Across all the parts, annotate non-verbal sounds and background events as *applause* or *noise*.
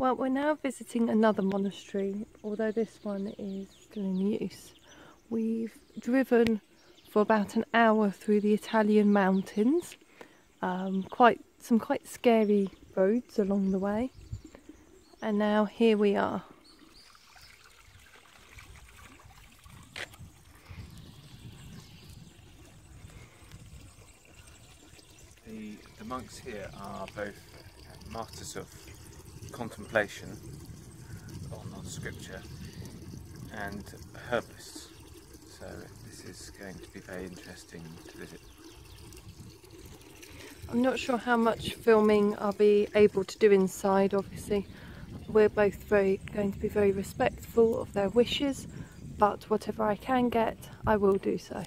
Well, we're now visiting another monastery, although this one is still in use. We've driven for about an hour through the Italian mountains. Um, quite some quite scary roads along the way, and now here we are. The, the monks here are both masters of contemplation on, scripture and herbalists. So this is going to be very interesting to visit. I'm not sure how much filming I'll be able to do inside, obviously. We're both very going to be very respectful of their wishes, but whatever I can get, I will do so.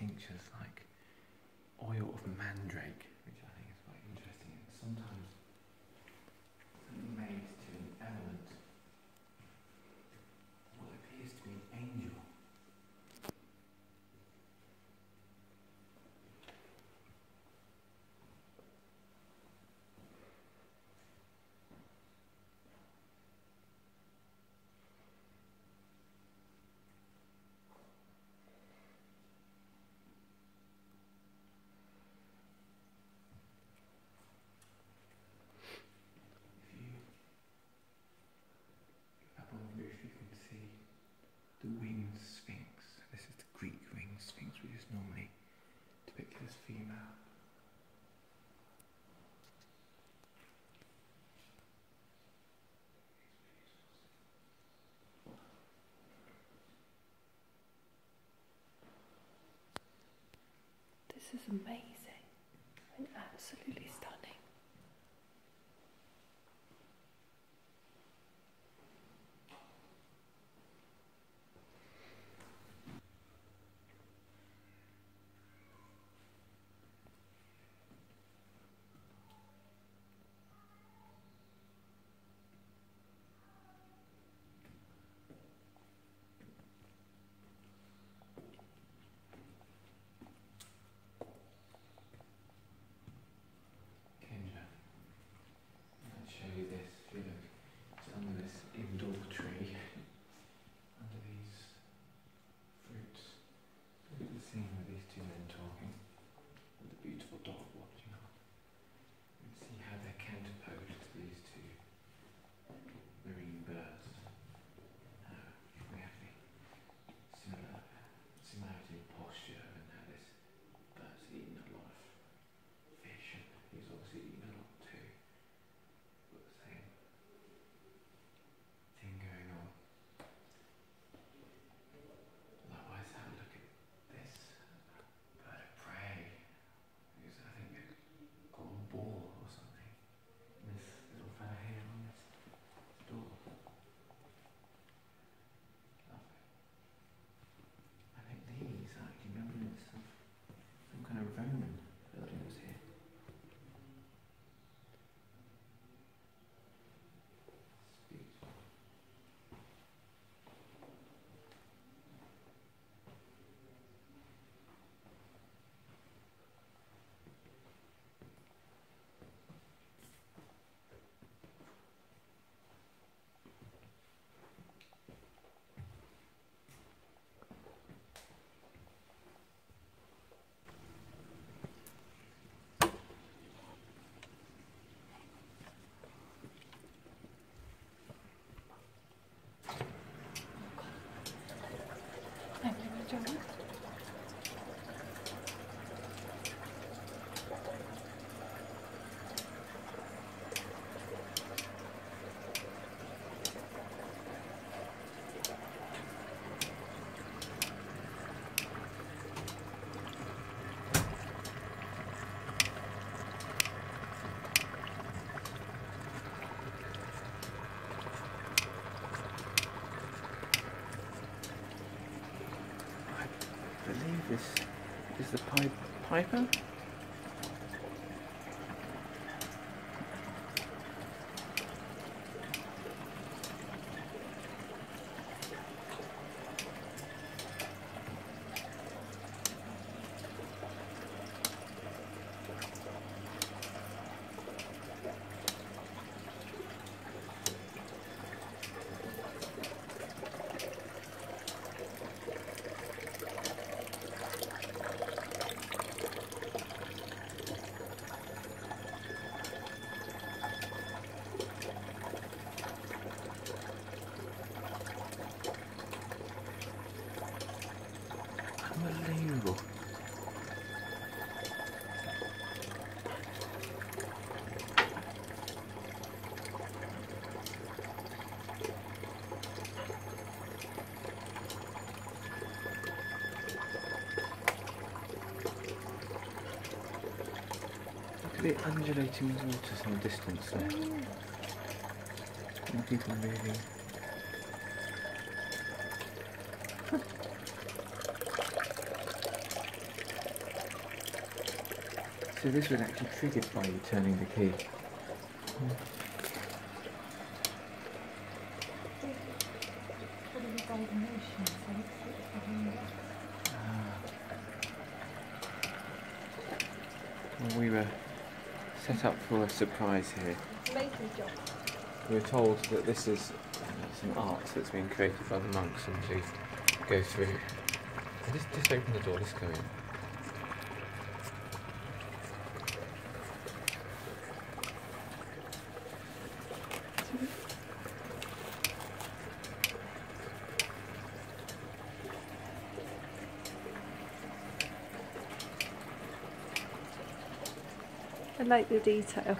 Tinctures like oil of mandrake, is amazing. And absolutely stunning. John. Is the pipe piper. At the undulating waters in the distance there. And people moving. *laughs* So this was actually triggered by you turning the key. Hmm. Ah. Well, we were set up for a surprise here. We're told that this is some art that's been created by the monks and to go through. Just, just open the door, let's go in. I like the detail.